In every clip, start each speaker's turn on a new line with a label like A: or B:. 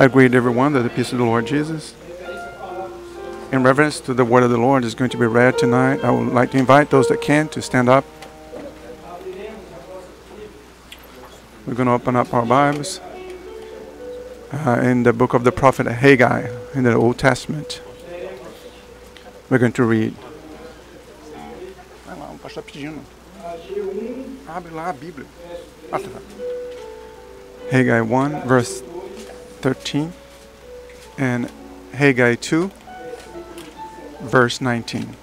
A: I greet everyone that the peace of the Lord Jesus. In reverence to the word of the Lord is going to be read tonight. I would like to invite those that can to stand up. We're going to open up our Bibles uh, in the book of the prophet Haggai in the Old Testament. We're going to read. Vai lá, o pastor pedindo. Abre lá a Bíblia. Tá. Haggai 1, verse 13, and Haggai 2, verse 19.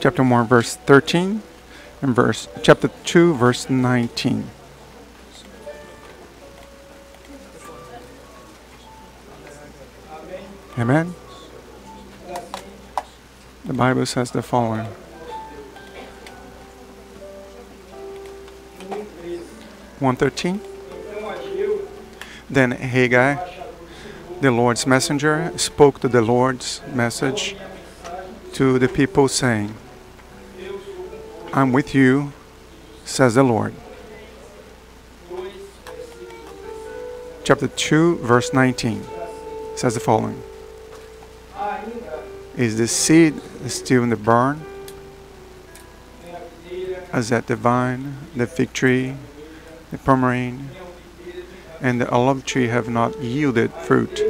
A: Chapter 1, verse 13, and verse chapter 2, verse 19. Amen. The Bible says the following. One thirteen. Then Haggai, the Lord's messenger, spoke to the Lord's message to the people, saying, I'm with you, says the Lord. Chapter 2, verse 19 says the following Is the seed still in the barn? As that the vine, the fig tree, the pomegranate, and the olive tree have not yielded fruit.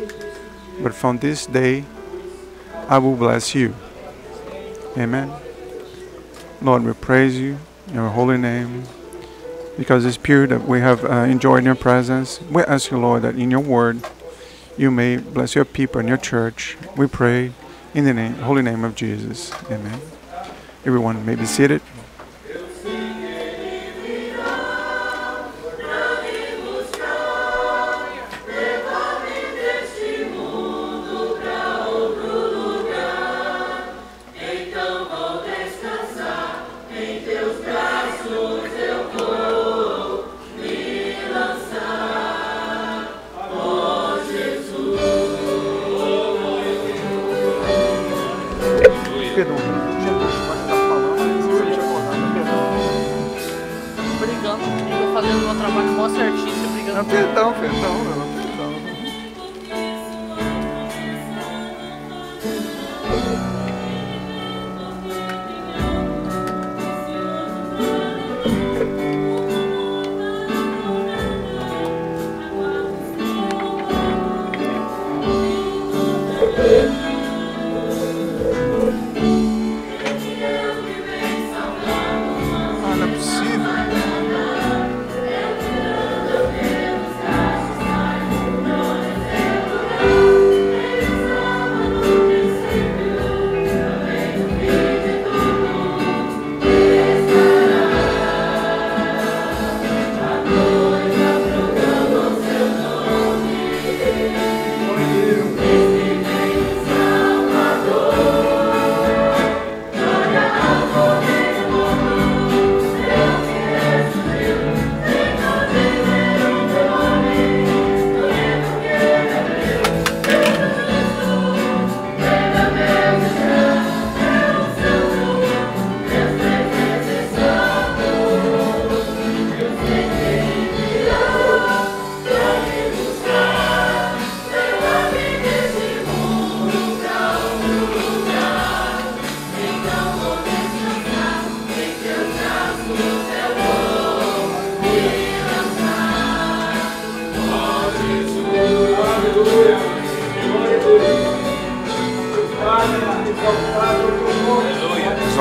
A: But from this day I will bless you. Amen. Lord, we praise you in your holy name because it's pure that we have uh, enjoyed your presence. We ask you, Lord, that in your word you may bless your people and your church. We pray in the name, holy name of Jesus. Amen. Everyone may be seated.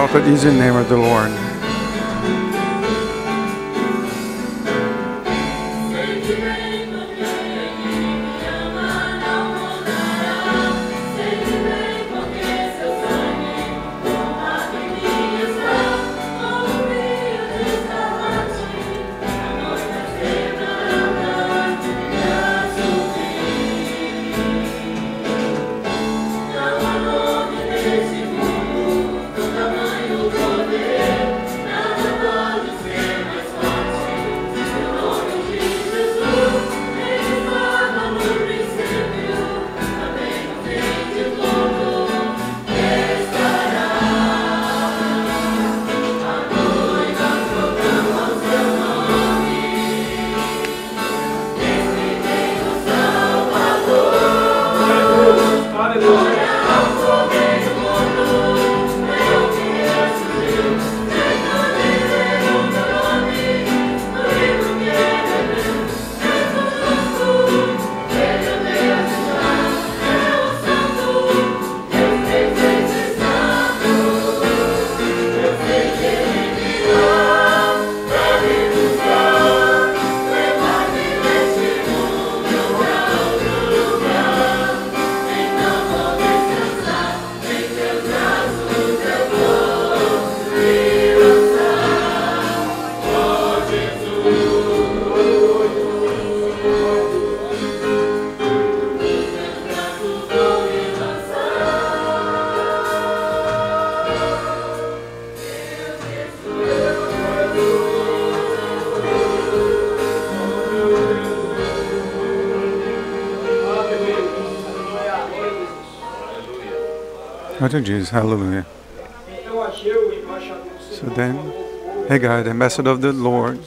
A: Exalted is the name of the Lord. Hallelujah. So then, Haggai, the ambassador of the Lord,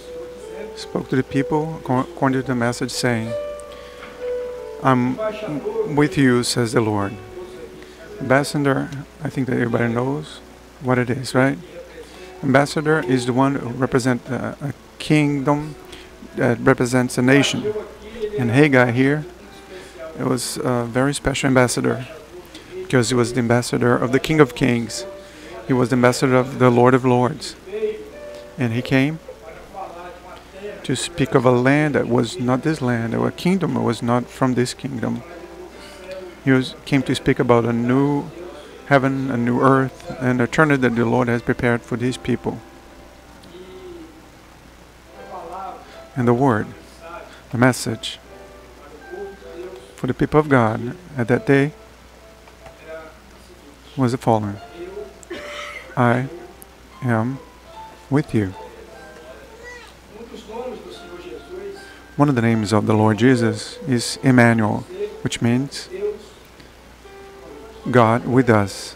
A: spoke to the people according to the message, saying, I'm with you, says the Lord. Ambassador, I think that everybody knows what it is, right? Ambassador is the one who represents uh, a kingdom that represents a nation. And Haggai here, it was a very special ambassador because he was the ambassador of the King of Kings. He was the ambassador of the Lord of Lords. And he came to speak of a land that was not this land, or a kingdom that was not from this kingdom. He was, came to speak about a new heaven, a new earth, and eternity that the Lord has prepared for these people. And the word, the message for the people of God at that day was the following I am with you. One of the names of the Lord Jesus is Emmanuel, which means God with us.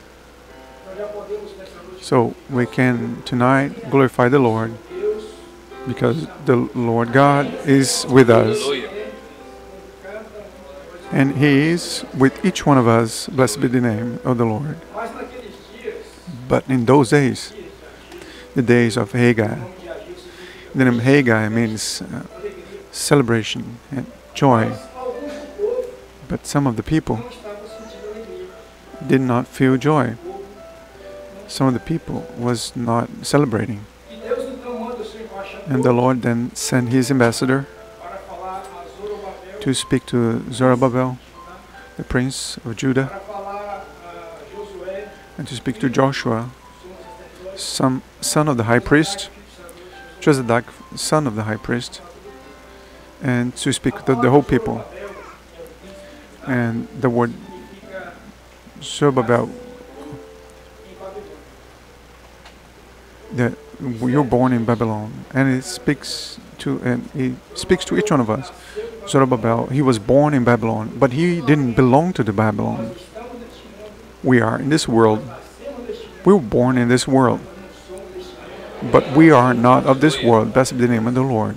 A: So we can tonight glorify the Lord because the Lord God is with us and He is with each one of us. Blessed be the name of the Lord. But in those days, the days of Haggai, the name Haggai means uh, celebration and joy. But some of the people did not feel joy. Some of the people was not celebrating. And the Lord then sent His ambassador to speak to Zerubbabel, the prince of Judah, and to speak to Joshua, some son of the high priest, Josadak, son of the high priest, and to speak to the whole people. And the word Zerubbabel, that you're born in Babylon, and it speaks to and he speaks to each one of us. Zerubbabel, he was born in Babylon, but he didn't belong to the Babylon. We are in this world. We were born in this world, but we are not of this world. Blessed be the name of the Lord.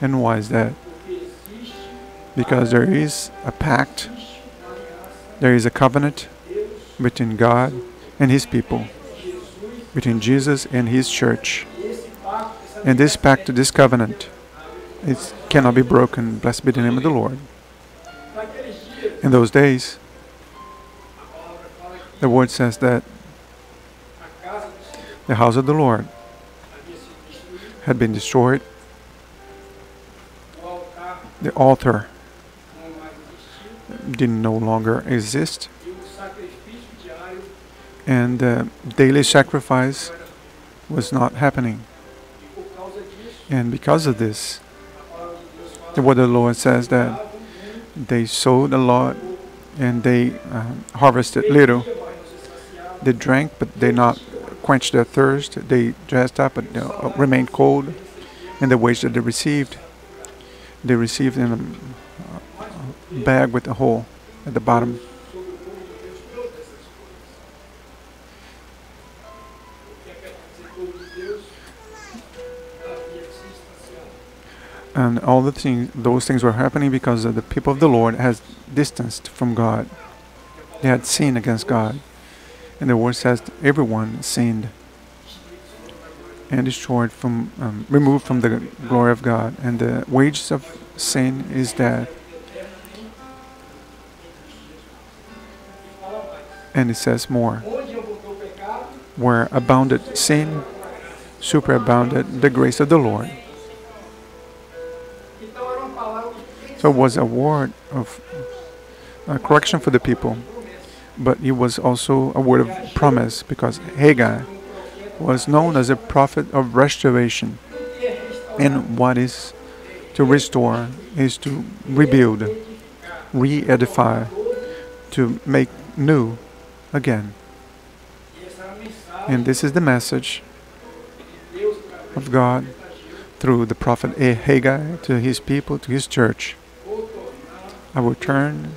A: And why is that? Because there is a pact, there is a covenant between God and His people, between Jesus and His church. And this pact, this covenant, it cannot be broken. Blessed be the name of the Lord. In those days, the word says that the house of the Lord had been destroyed, the altar
B: não mais existia,
A: did no longer exist, and the daily sacrifice was not happening. And because of this,
B: fala
A: the Lord says that they sowed a lot and they um, harvested little. They drank, but they not quenched their thirst. They dressed up, but uh, remained cold. And the wage that they received, they received in a uh, bag with a hole at the bottom. And all the things, those things were happening because the people of the Lord has distanced from God. They had sinned against God. And the word says everyone sinned and destroyed from, um, removed from the glory of God. And the wages of sin is death. And it says more. Where abounded sin, superabounded the grace of the Lord. It was a word of uh, correction for the people, but it was also a word of promise because Haggai was known as a prophet of restoration. And what is to restore is to rebuild, re edify, to make new again. And this is the message of God through the prophet Haggai to his people, to his church. I will turn,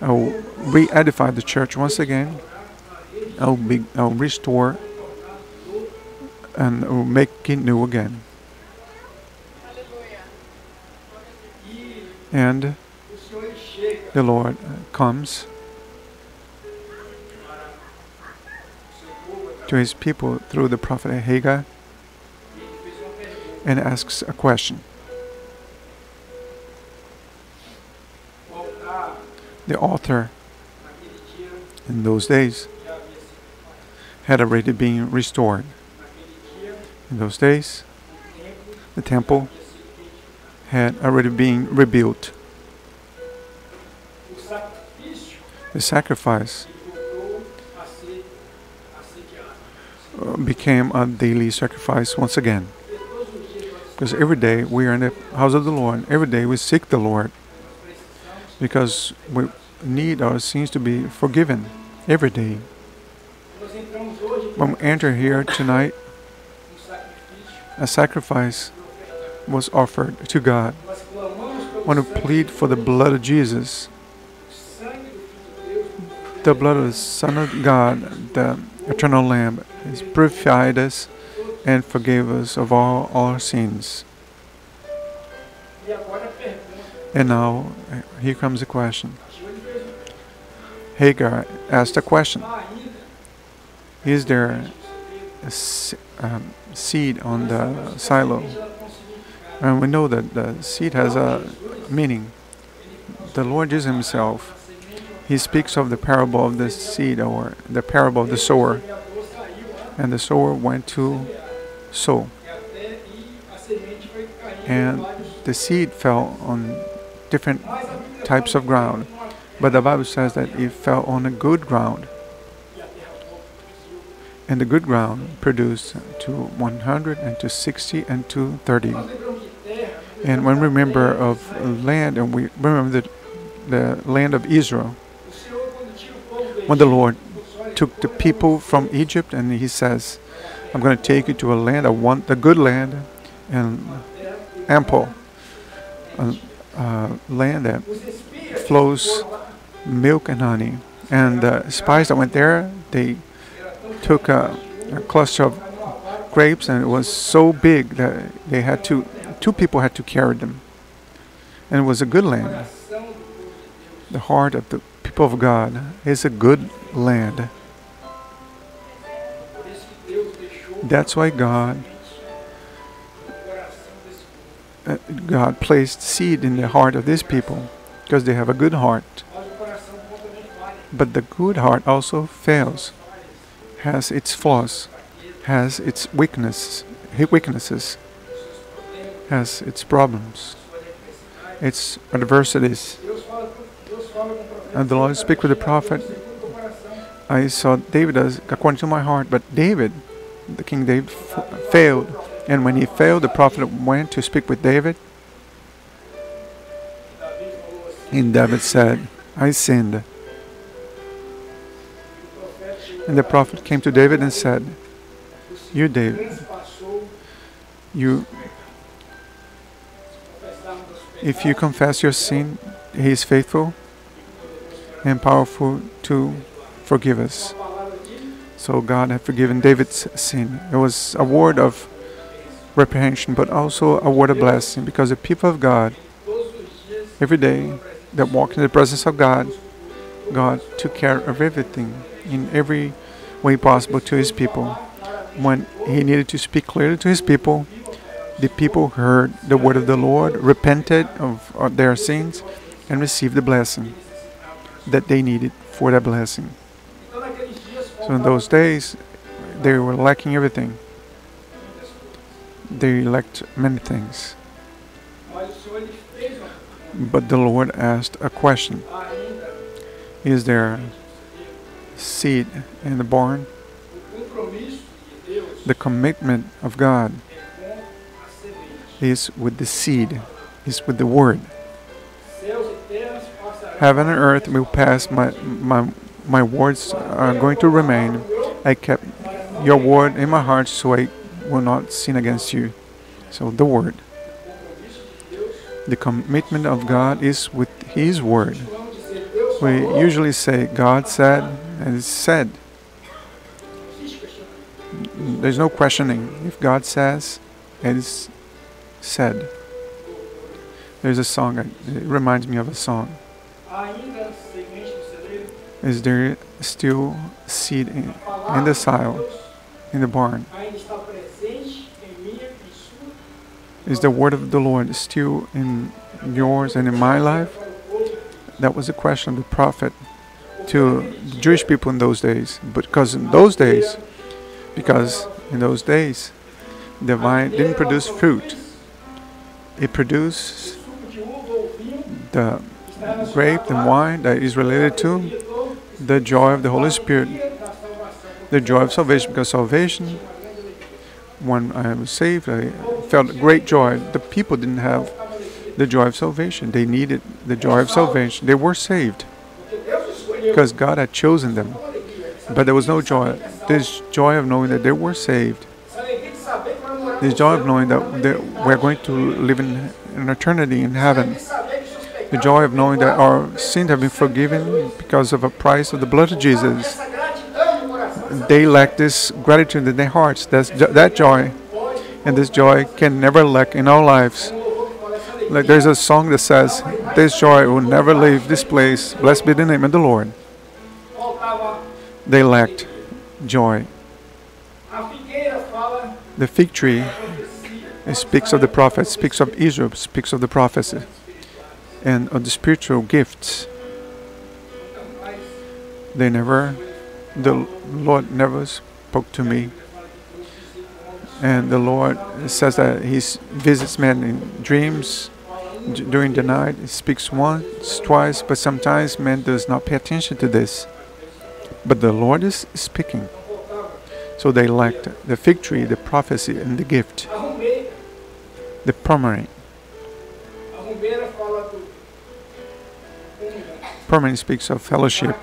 A: I will re edify the church once again, I'll, be I'll restore and I'll make it new again. And the Lord comes to his people through the prophet Haggai and asks a question. The
B: dia,
A: in those days had already been restored. In those days, the temple had already been rebuilt. The sacrifice uh, became a daily sacrifice once again. Because every day we are in the house of the Lord. Every day we seek the Lord because we need our sins to be forgiven. Every day. When we enter here tonight, a sacrifice was offered to God. When we plead for the blood of Jesus, the blood of the Son of God, the eternal Lamb, has purified us and forgave us of all our sins. And now, here comes the question. Haggai asked a question Is there a um, seed on the silo? And we know that the seed has a meaning. The Lord Jesus Himself, He speaks of the parable of the seed or the parable of the sower. And the sower went to sow. And the seed fell on different types of ground. But the Bible says that it fell on a good ground. And the good ground produced to 100 and to 60 and to 30.
B: Nós lembramos de terra, nós
A: And when we remember of land, and we remember the, the land of Israel, when the Lord took the people from Egypt and he says, I'm going to take you to a land, I want the good land and ample, a, land that flows milk and honey. And the spies that went there, they took a, a cluster of grapes and it was so big that they had to, two people had to carry them. And it was a good land. The heart of the people of God is a good land. That's why God uh, God placed seed in the heart of these people because they have a good heart. But the good heart also fails, has its flaws, has its weaknesses, weaknesses, has its problems, its adversities. And the Lord speak with the prophet. I saw David as according to my heart, but David, the King David, failed. And when he failed, the prophet went to speak with David, and David said, I sinned. And the prophet came to David and said, You, David, you, if you confess your sin, he is faithful and powerful to forgive us. So God had forgiven David's sin. It was a word of reprehension, but also a word of blessing, because the people of God, every day, that walk in the presence of God, God took care of everything in every way possible to His people. When He needed to speak clearly to His people, the people heard the word of the Lord, repented of uh, their sins, and received the blessing that they needed for that blessing. So in those days, they were lacking everything. They lacked many things. But the Lord asked a question Is there seed in the barn? The commitment of God is with the seed, is with the word. Heaven and earth will pass, my, my, my words are going to remain. I kept your word in my heart so I will not sin against you. So the word. The commitment of God is with His word. We usually say God said and it's said, there's no questioning. If God says, it is said. There's a song, it reminds me of a song. Is there still seed in, in the soil, in the barn? Is the word of the Lord still in yours and in my life? That was the question of the prophet to the Jewish people in those days. But because in those days, because in those days, the vine didn't produce fruit. It produced the grape and wine that is related to the joy of the Holy Spirit, the joy of salvation. Because salvation, when I was saved, I felt great joy. The people didn't have the joy of salvation. They needed the joy of salvation. They were saved because God had chosen them. But there was no joy. This joy of knowing that they were saved. This joy of knowing that they- we're going to live in an eternity in heaven. The joy of knowing that our sins have been forgiven because of a price of the blood of Jesus. They lack this gratitude in their hearts. That's that joy, and this joy can never lack in our lives. Like there's a song that says, "This joy will never leave this place. Blessed be the name of the Lord." They lacked joy. The fig tree. Speaks of the prophets, speaks of Israel, speaks of the prophecy, and of the spiritual gifts. They never, the Lord never spoke to me. And the Lord says that He visits men in dreams during the night. He speaks once, twice, but sometimes man does not pay attention to this. But the Lord is speaking. So they lacked the fig tree, the prophecy, and the gift, the
B: comunhão.
A: Pomegranate speaks of fellowship,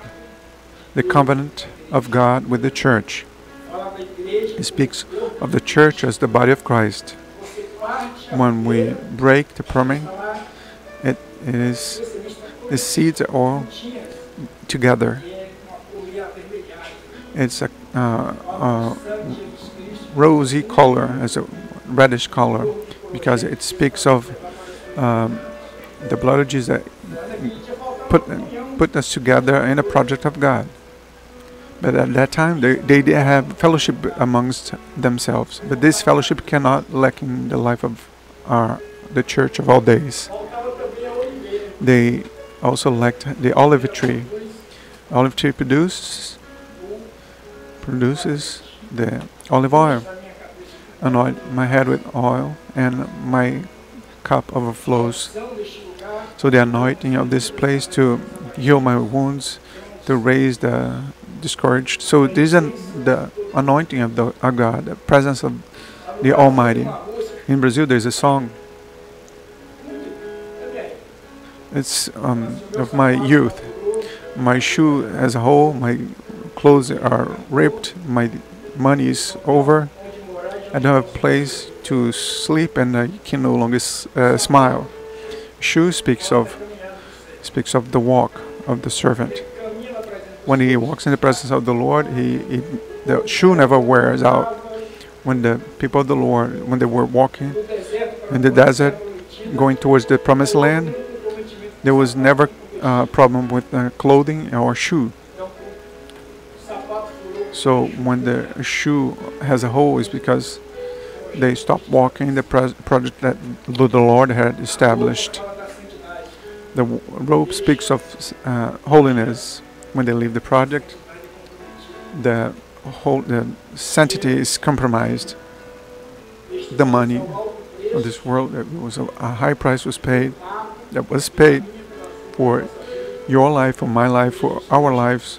A: the covenant of God with the church. It speaks of the church as the body of Christ.
B: A
A: When we break the
B: pomegranate,
A: it, it is the seeds are all together. It's a uh,
B: Cristo.
A: rosy color, as a reddish color, because it speaks of um, the blood of Jesus that put put us together in a project of God. But at that time, they, they did have fellowship amongst themselves. But this fellowship cannot lack in the life of our, the church of all days. They also lacked the olive tree. Olive tree produces produces the olive oil. Anoint my head with oil, and my cup overflows. So the anointing of this place to heal my wounds, to raise the discouraged. So this is the anointing of the of God, the presence of the Almighty. In Brazil, there's a song. It's um, of my youth. My shoe as a whole, my clothes are ripped. My money is over. I don't have a place to sleep, and I can no longer uh, smile. Shoe speaks of speaks of the walk of the servant. When he walks in the presence of the Lord, he, he the shoe never wears out. When the people of the Lord, when they were walking in the desert, going towards the promised land, there was never a problem with uh, clothing or shoe. So when the shoe has a hole, it's because they stopped walking in the project that the Lord had established. The robe speaks of uh, holiness. When they leave the project, the whole the sanctity is compromised. The money of this world, that was a, a high price was paid. That was paid for your life, for my life, for our lives.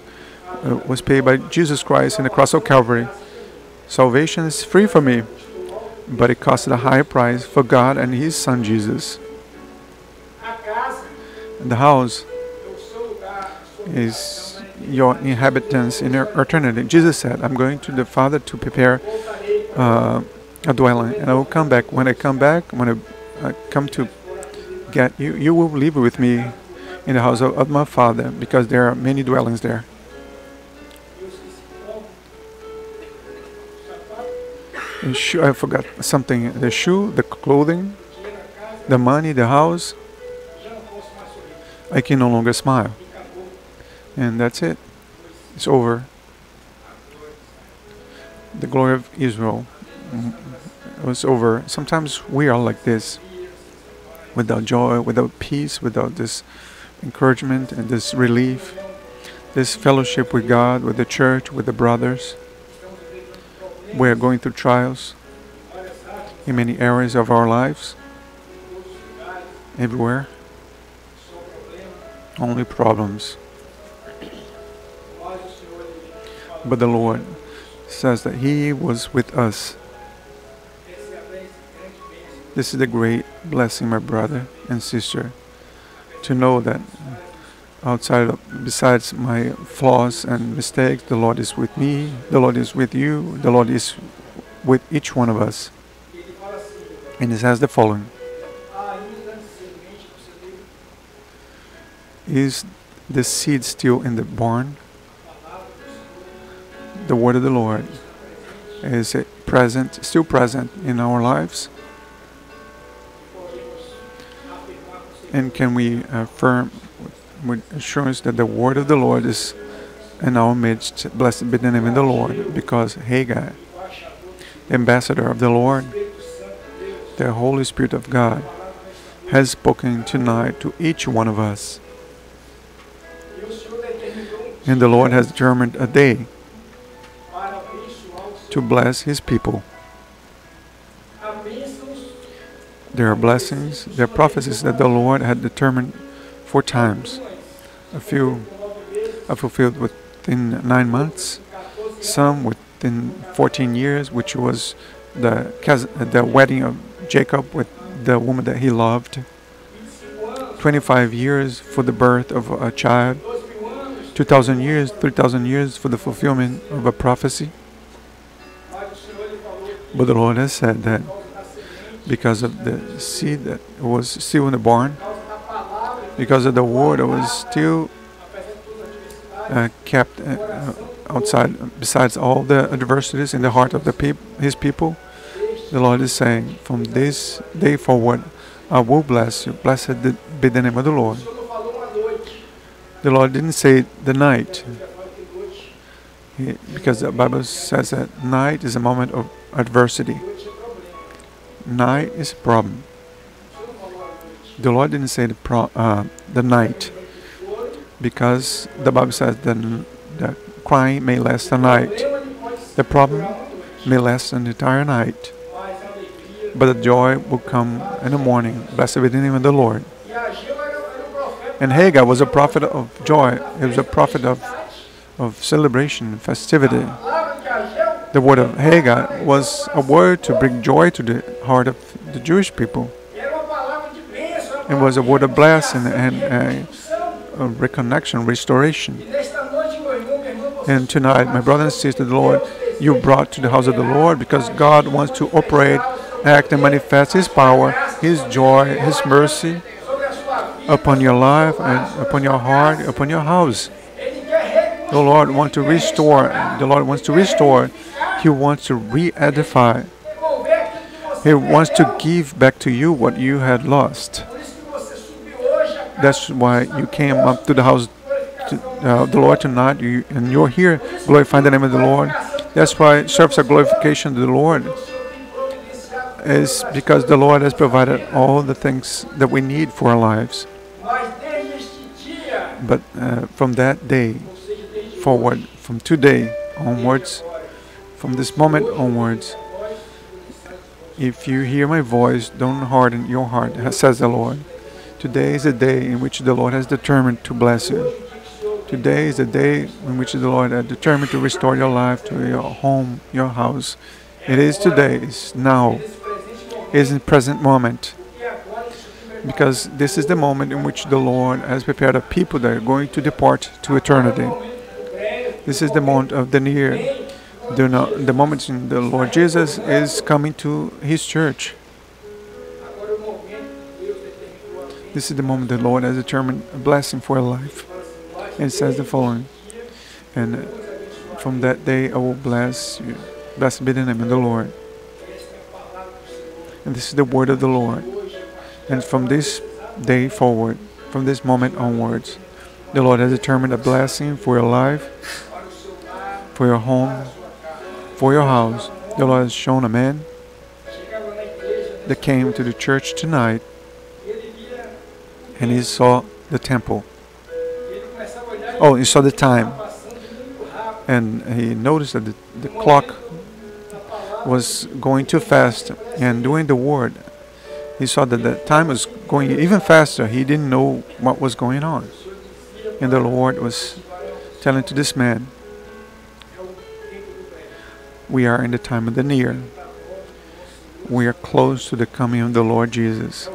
A: Uh, was paid by Jesus Christ in the cross of Calvary. Salvation is free for me, but it costed a high price for God and His Son Jesus. The house is your inhabitants in er- eternity. Jesus said, I'm going to the Father to prepare uh, a dwelling, and I will come back. When I come back, when I uh, come to get you, you will live with me in the house of, of my Father, because there are many dwellings there. Shoe, I forgot something. The shoe, the clothing, the money, the house. I can no longer smile. And that's it. It's over. The glory of Israel mm-hmm. was over. Sometimes we are like this without joy, without peace, without this encouragement and this relief, this fellowship with God, with the church, with the brothers. We are going through trials in many areas of our lives, everywhere. Only problems. But the Lord says that He was with us. This is the great blessing, my brother and sister, to know that outside of, besides my flaws and mistakes, the Lord is with me, the Lord is with you, the Lord is with each one of us. And it says the following Is the seed still in the barn? The word of the Lord is it present, still present in our lives? And can we affirm with assurance that the word of the Lord is in our midst? Blessed be the name of the Lord, because Haggai, the ambassador of the Lord, the Holy Spirit of God, has spoken tonight to each one of us. And the Lord has determined a day to bless His people. There are blessings, there are prophecies that the Lord had determined four times. A few are fulfilled within nine months, some within 14 years, which was the, the wedding of Jacob with the woman that he loved. 25 years for the birth of a child. 2,000 years, 3,000 years for the fulfillment of a prophecy. But the Lord has said that because of the seed that was still in the barn, because of the word that was still uh, kept uh, uh, outside, besides all the adversities in the heart of the peop- His people, the Lord is saying, from this day forward, I will bless you. Blessed be the name of the Lord. The Lord didn't say the night, he- because the Bible says that night is a moment of adversity. Night is a problem. The Lord didn't say the pro- uh, the night, because the Bible says that the crying may last a night, The problem may last an entire night, but the joy will come in the morning. Blessed be the name of the Lord. And Haggai was a prophet of joy. He was a prophet of, of celebration, festivity. The word of Haggai was a word to bring joy to the heart of the Jewish people. It was a word of blessing and a, a reconnection, restoration. And tonight, my brother and sister, the Lord, you brought to the house of the Lord because God wants to operate, act, and manifest His power, His joy, His mercy upon your life and upon your heart, upon your house. The Lord wants to restore. The Lord wants to restore. He wants to
B: que você
A: He wants to give back to you what you had lost. That's why you came up to the house to, uh, the Lord tonight, you, and you're here glorifying the name of the Lord. That's why it serves a glorification to the Lord. Is because the Lord has provided all the things that we need for our lives. But uh, from that day forward, from today onwards, from this moment onwards, if you hear my voice, don't harden your heart, says the Lord. Today is a day in which the Lord has determined to bless you. Today is a day in which the Lord has determined to restore your life, to your home, your house. It is today, it's now, it is in the present moment. Because this is the moment in which the Lord has prepared a people that are going to depart to eternity. This is the moment of the near, the, the moment in the Lord Jesus is coming to His church. This is the moment the Lord has determined a blessing for a life. And it says the following And from that day I will bless you. Blessed be the name of the Lord. And this is the word of the Lord. And from this day forward, from this moment onwards, the Lord has determined a blessing for your life, for your home, for your house. The Lord has shown a man that came to the church tonight and he saw the temple. Oh, he saw the time and he noticed that the, the clock was going too fast. And during the word, he saw that the time was going even faster. He didn't know what was going on. And the Lord was telling to this man, We are in the time of the near. We are close to the coming of the Lord Jesus.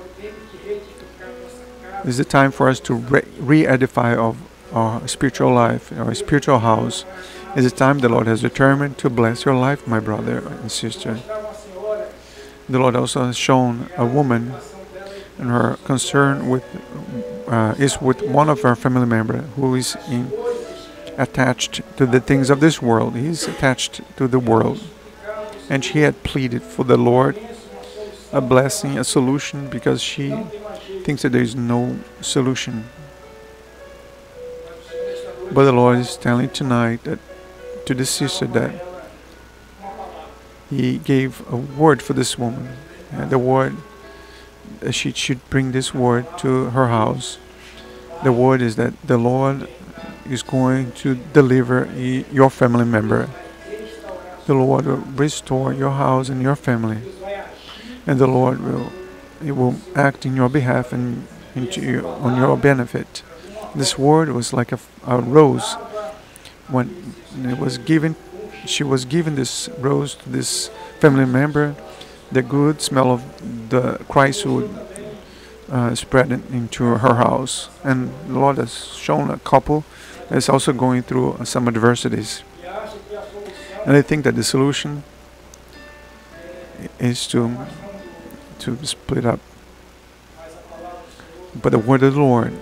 A: It's the time for us to re edify of our spiritual life, our spiritual house. It's the time the Lord has determined to bless your life, my brother and sister. The Lord also has shown a woman, and her concern with uh, is with one of her family member who is in, attached to the things of this world. He's attached to the world, and she had pleaded for the Lord a blessing, a solution, because she thinks that there is no solution. But the Lord is telling tonight that to the sister that He gave a word for this woman, and the word that she should bring this word to her house. The word is that the Lord is going to deliver your family member. The Lord will restore your house and your family, and the Lord will He will act in your behalf and into your, on your benefit. This word was like a, a rose when it was given. She was given this rose to this family member. The good smell of the Christ would uh, spread in- into her house, and the Lord has shown a couple that's also going through some adversities, and I think that the solution is to to split up. But the word of the Lord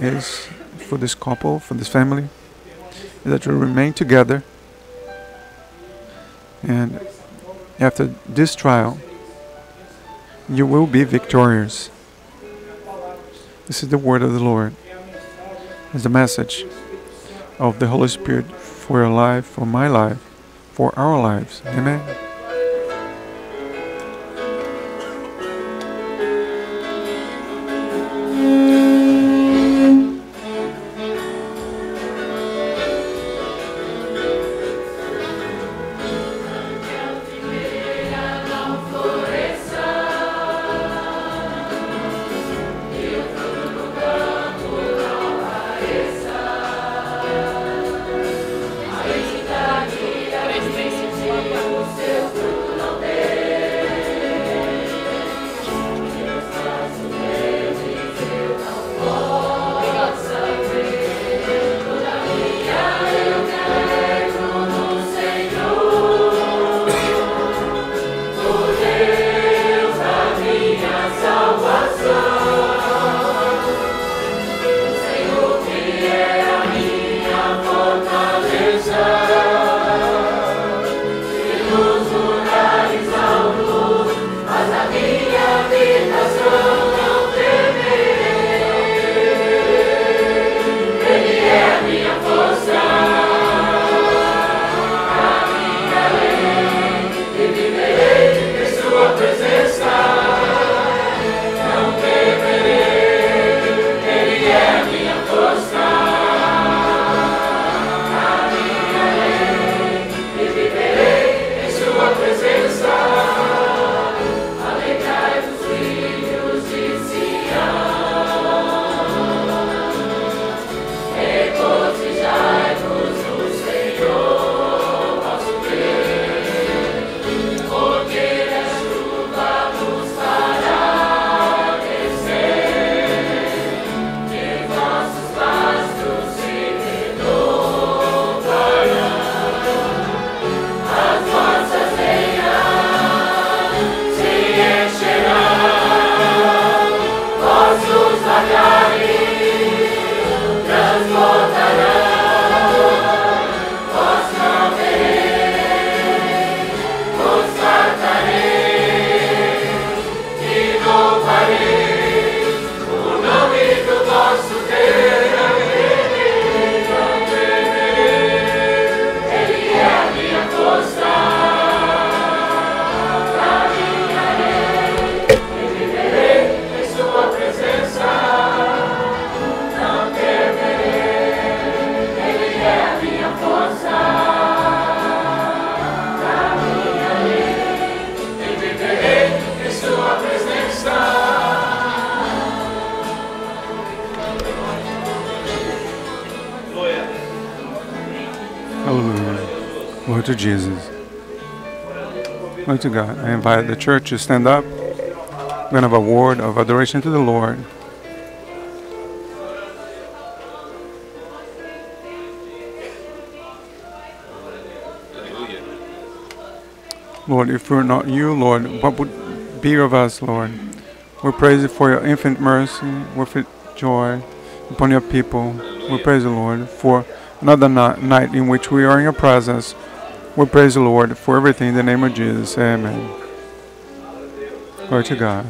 A: is for this couple, for this family, is that you remain together. And after this trial, you will be victorious. This is the word of the Lord. It's the message of the Holy Spirit for your life, for my life, for our lives. Amen. To Jesus. Glory to God. I invite the church to stand up. We're going to have a word of adoration to the Lord. Lord, if we're not you, Lord, what would be of us, Lord? We praise you for your infinite mercy, with it joy upon your people. We praise the Lord for another night in which we are in your presence. We praise the Lord for everything in the name of Jesus. Amen. Glory to God.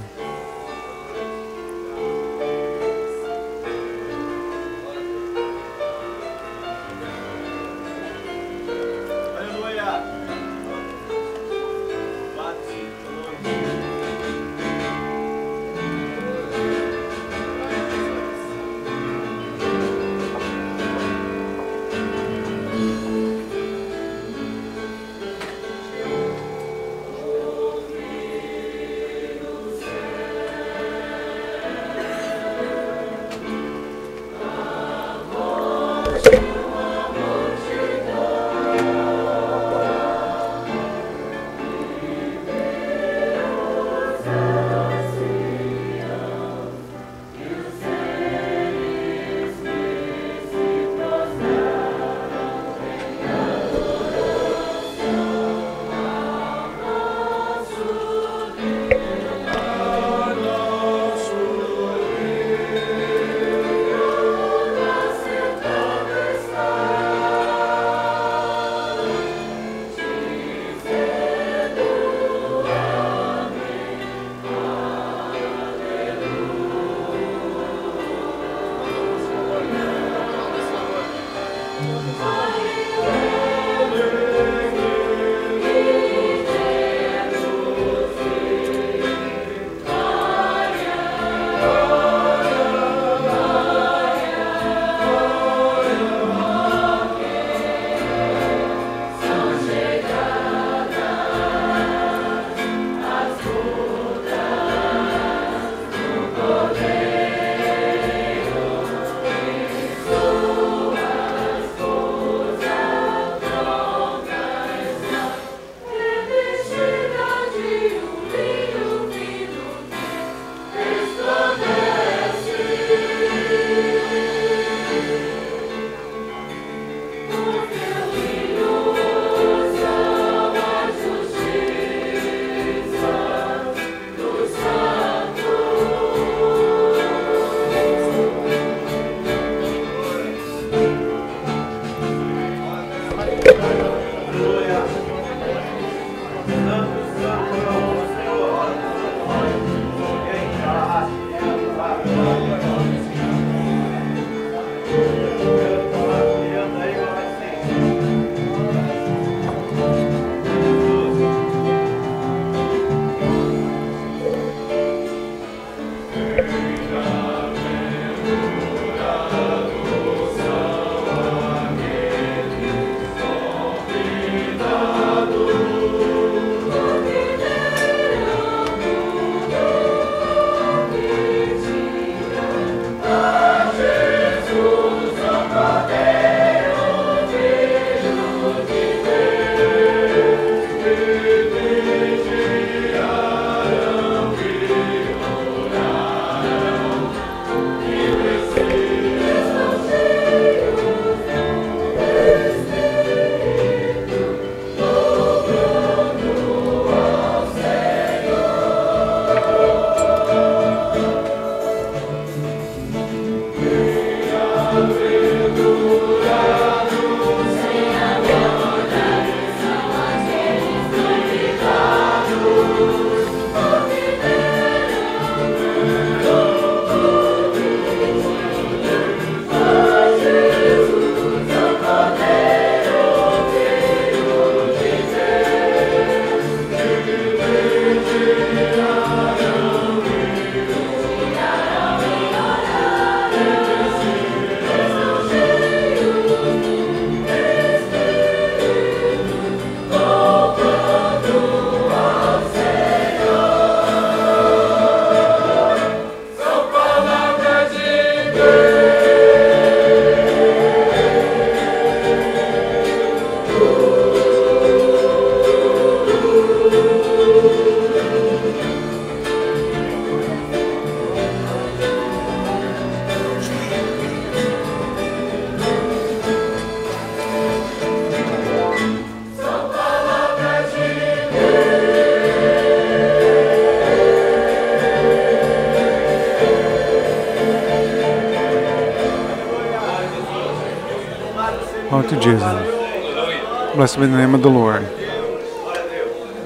A: Oh, to Jesus. Blessed be the name of the Lord.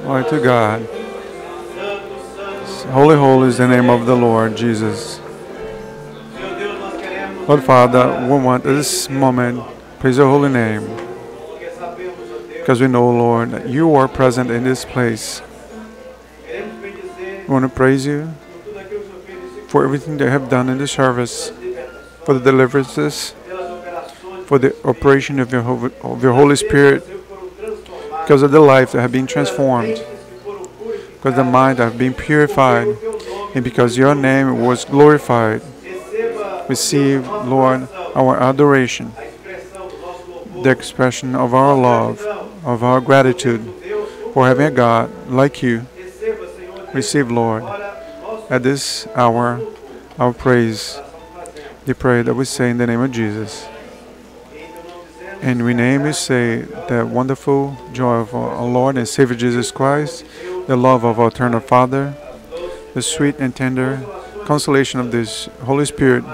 A: Glory to God. Holy, holy is the name of the Lord Jesus. Lord Father, we want this moment, praise your holy name, because we know, Lord, that you are present in this place. We want to praise you for everything they have done in the service, for the deliverances, for the operation of your, of your Holy Spirit, because of the life that have been transformed, because the mind that have been purified, and because your name was glorified. Receive, Lord, our adoration, the expression of our love, of our gratitude for having a God like you. Receive, Lord, at this hour, our praise, the prayer that we say in the name of Jesus. And we name you say the wonderful joy of our Lord and Savior Jesus Christ, the love of our eternal Father, the sweet and tender consolation of this Holy Spirit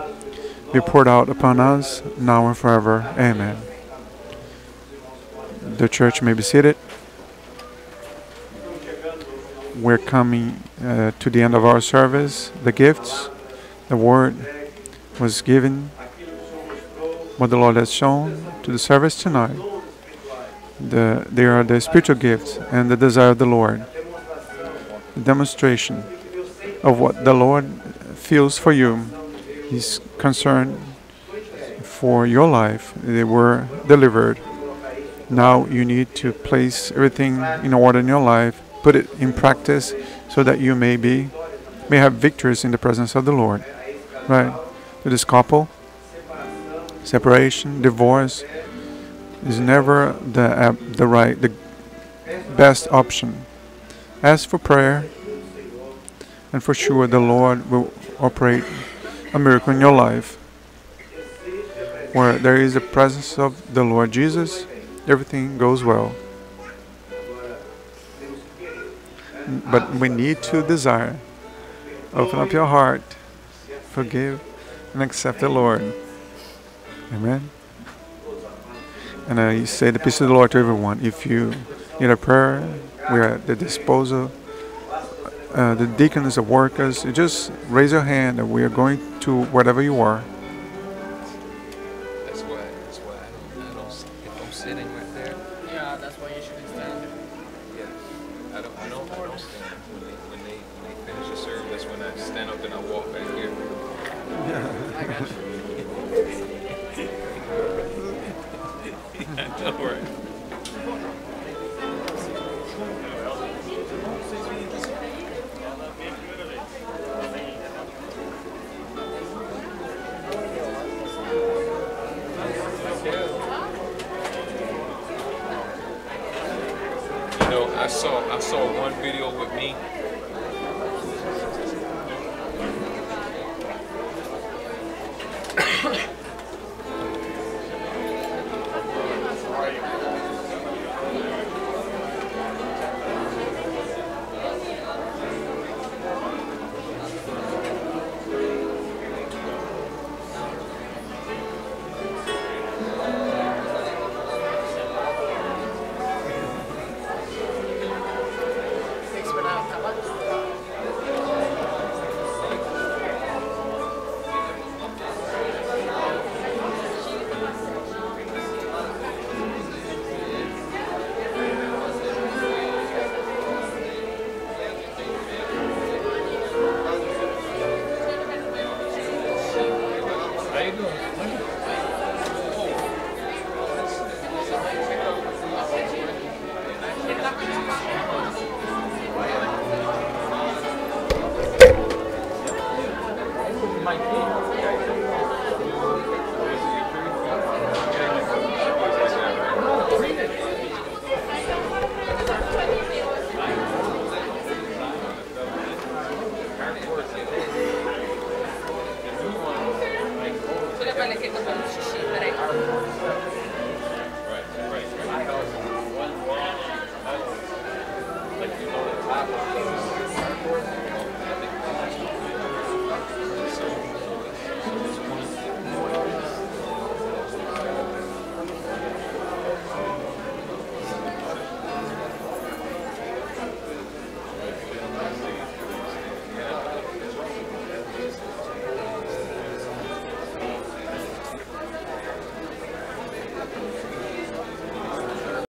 A: be poured out upon us now and forever. Amen. The church may be seated. We're coming uh, to the end of our service. The gifts, the word was given, what the Lord has shown to the service tonight. The, they are the spiritual gifts and the desire of the Lord. The demonstration of what the Lord feels for you. His concern for your life. They were delivered. Now you need to place everything in order in your life, put it in practice so that you may be may have victories in the presence of the Lord. Right. To this couple, separation, divorce is never the uh, the right the best option. Ask for prayer, and for sure the Lord will operate a miracle in your life. Where there is the presence of the Lord Jesus, everything goes well. But we need to desire. Open up your heart, forgive, and accept the Lord. Amen. And I say the peace of the Lord to everyone. If you need a prayer, we are at the disposal. Uh, the deacons, the workers, you just raise your hand and we are going to wherever you are.